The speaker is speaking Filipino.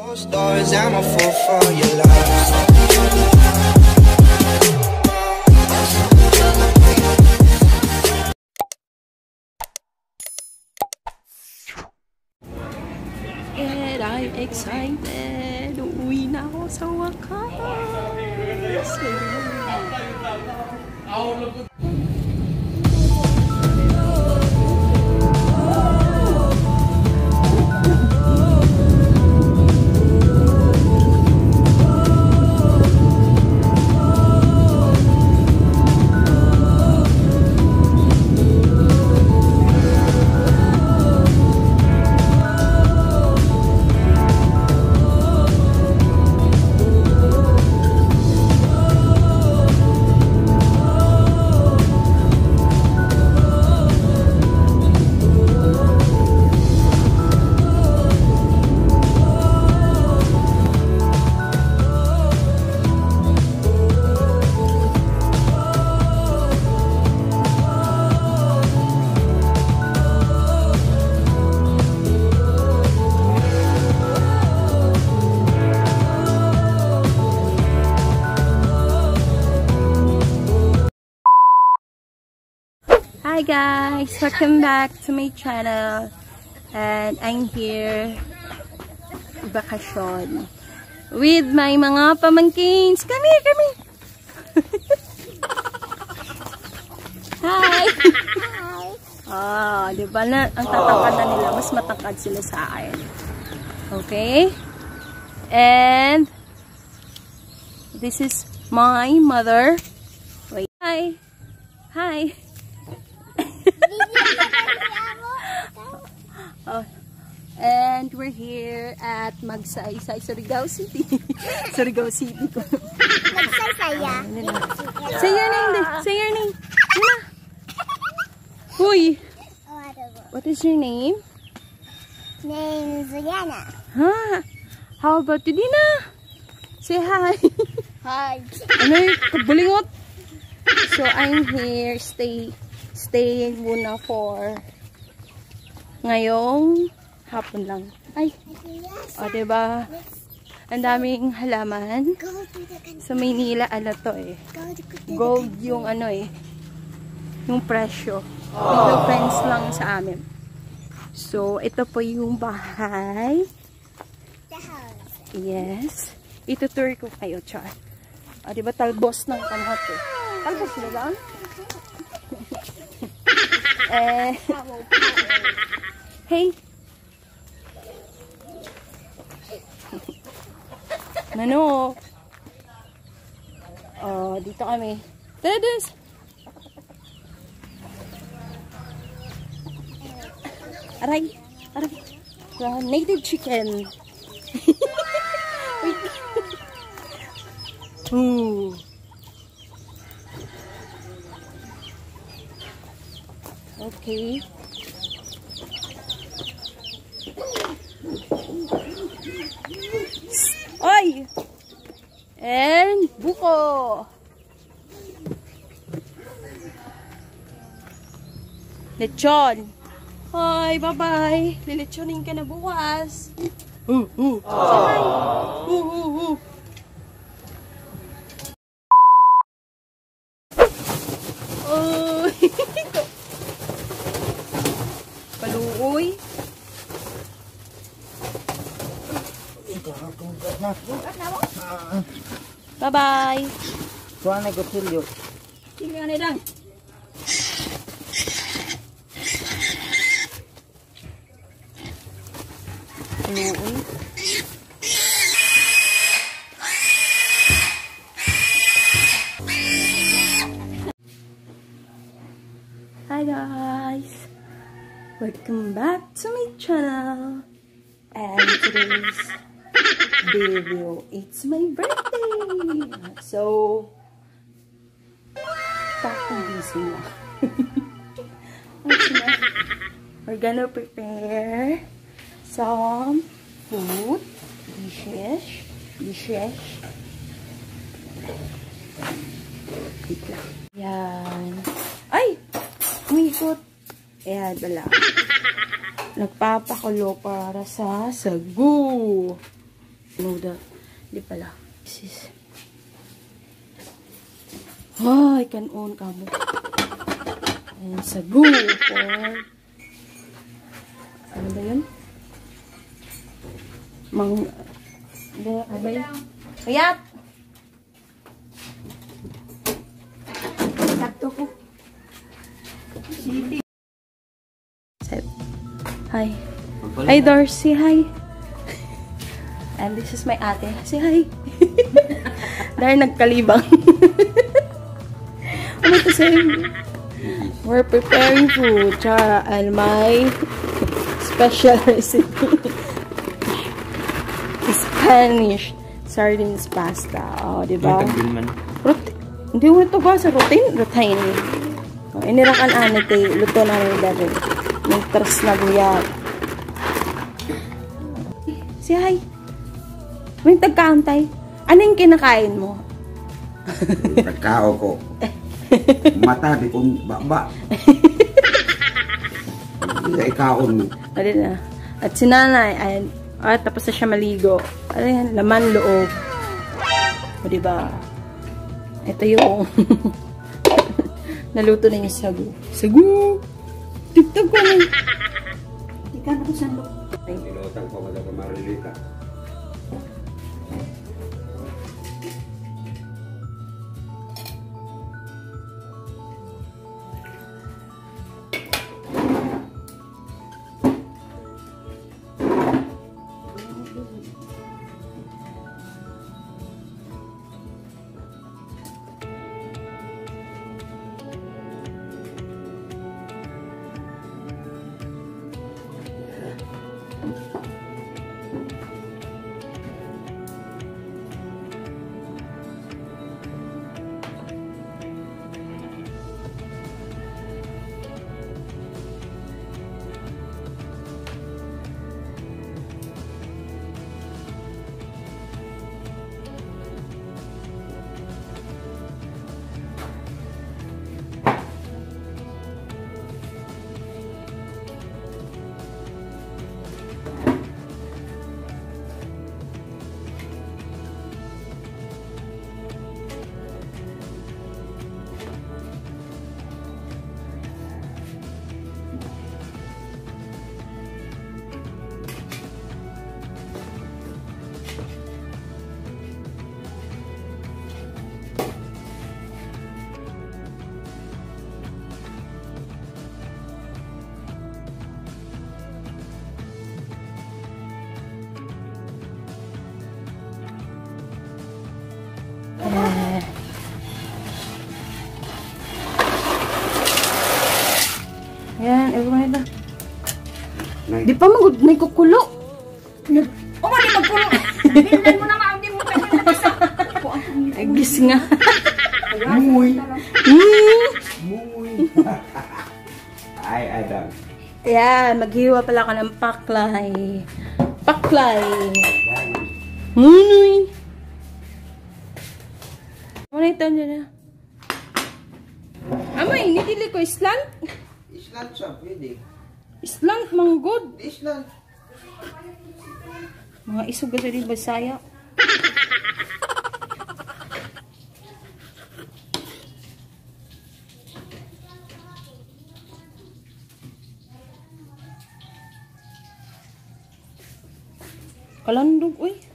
I'm a fool for your love. And I'm excited. We ako sa wakas. Hi guys! Welcome back to my channel. And I'm here bakasyon with my mga pamangkins. Come here, come here! Hi! Ah, di ba na ang tatangkad na nila, mas matangkad sila sa akin. Okay? And this is my mother. Wait. Hi! Hi! Oh, and we're here at Magsaysay, Surigao City. Surigao City ko. Nagsasaya. Say your name, din. Say your name. Yun na. Huy, what is your name? Name is Liana. Huh? How about you, Dina? Say hi. Hi. ano yung kabulingot? So, I'm here, stay, staying muna for ngayong hapon lang. Ay, o, oh, diba? Ang daming halaman. The. Sa Maynila, ano to eh. The Gold yung ano eh. Yung presyo. Dito friends lang sa amin. So, ito po yung bahay. the. Yes. Itutour ko kayo, Char. O, diba talbos ng kamote? Talbos na ba? eh, hey. Mano. Oh, dito kami. Tadus. Aray. Aray. Uh, native chicken. Wait. Ooh. Okay. Lechon. Hi, bye-bye. Lilechonin ka na bukas. Uh, uh. Hi. Uh, uh, uh. Oy! Paluoy. Bye-bye. Kuha na kutsilyo. Tingnan na lang. Guys! Welcome back to my channel. And today's video, it's my birthday! So, busy na. Na? We're gonna prepare some food, dishes, dishes. Wait lang. Umikot. Ayan, wala. Nagpapakulo para sa sagu. noodle. Di pala. This is... Ay, kanon ka mo. And sagu for... Ano ba yun? Mang... Hindi, ano ba yun? Kayat! Hi, Darcy. Hi. And this is my ate. Say hi. Dahil nagkalibang. ano to say? We're preparing food. Tsaka, and my special recipe. Spanish sardines pasta. Oh, di ba? Rut hindi mo ito ba sa routine? Routine. Oh, inirakan ane kay luto na rin dali. May tras na guyat. Si hi. May tagkauntay. Ano yung kinakain mo? Pagkao ko. Mata di kong baba. Hindi ikaon mo. Ano na. At si nanay, ay, ah, tapos na siya maligo. Ano yan? Laman loob. O, diba? Ito yung naluto na yung sagu. Sagu! Tigtag ko na. Tika na ko sa loob. Tinutang ko mga kamarilita. Eh. Yan, everyone ito. Nay, Di pa magud may kukulo. O, mali magpuno. Bildan mo na ma'am, di mo pwede na isa. Ay, gis nga. Muy. Hmm. Muy. Ay, Adam. Yan, maghiwa pala ako ng paklay. Paklay. Munoy. Ano ito na? Amay, nitili ko islant. Island siya, pwede. Islant, manggod. Island. Mga isog ka sa rin Bisaya. Kalandog, uy.